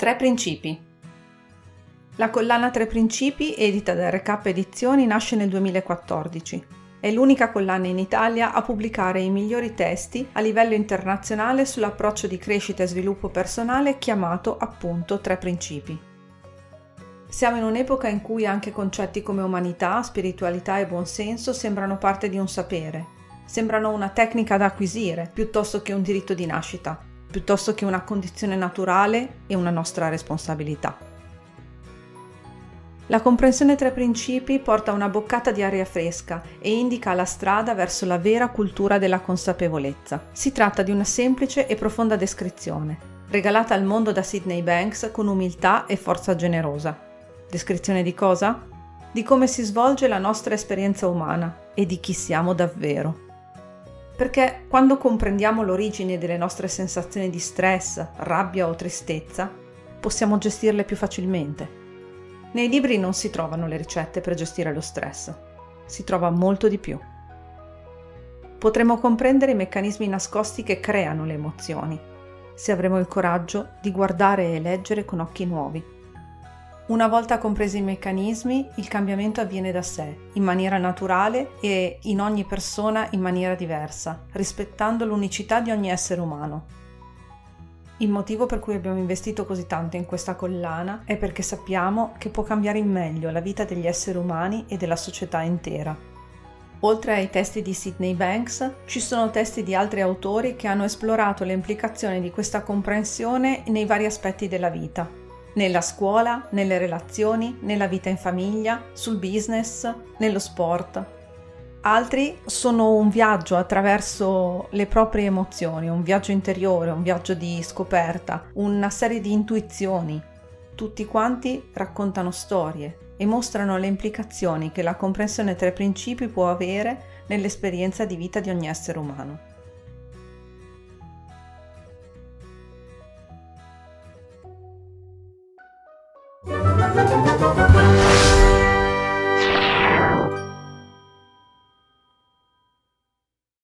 Tre principi. La collana Tre principi, edita da Recap Edizioni, nasce nel 2014. È l'unica collana in Italia a pubblicare i migliori testi a livello internazionale sull'approccio di crescita e sviluppo personale chiamato appunto Tre principi. Siamo in un'epoca in cui anche concetti come umanità, spiritualità e buonsenso sembrano parte di un sapere, sembrano una tecnica da acquisire piuttosto che un diritto di nascita piuttosto che una condizione naturale e una nostra responsabilità. La comprensione tra principi porta una boccata di aria fresca e indica la strada verso la vera cultura della consapevolezza. Si tratta di una semplice e profonda descrizione, regalata al mondo da Sidney Banks con umiltà e forza generosa. Descrizione di cosa? Di come si svolge la nostra esperienza umana e di chi siamo davvero perché quando comprendiamo l'origine delle nostre sensazioni di stress, rabbia o tristezza, possiamo gestirle più facilmente. Nei libri non si trovano le ricette per gestire lo stress, si trova molto di più. Potremo comprendere i meccanismi nascosti che creano le emozioni, se avremo il coraggio di guardare e leggere con occhi nuovi una volta compresi i meccanismi, il cambiamento avviene da sé, in maniera naturale e in ogni persona in maniera diversa, rispettando l'unicità di ogni essere umano. Il motivo per cui abbiamo investito così tanto in questa collana è perché sappiamo che può cambiare in meglio la vita degli esseri umani e della società intera. Oltre ai testi di Sidney Banks, ci sono testi di altri autori che hanno esplorato le implicazioni di questa comprensione nei vari aspetti della vita, nella scuola, nelle relazioni, nella vita in famiglia, sul business, nello sport. Altri sono un viaggio attraverso le proprie emozioni, un viaggio interiore, un viaggio di scoperta, una serie di intuizioni. Tutti quanti raccontano storie e mostrano le implicazioni che la comprensione tra i principi può avere nell'esperienza di vita di ogni essere umano.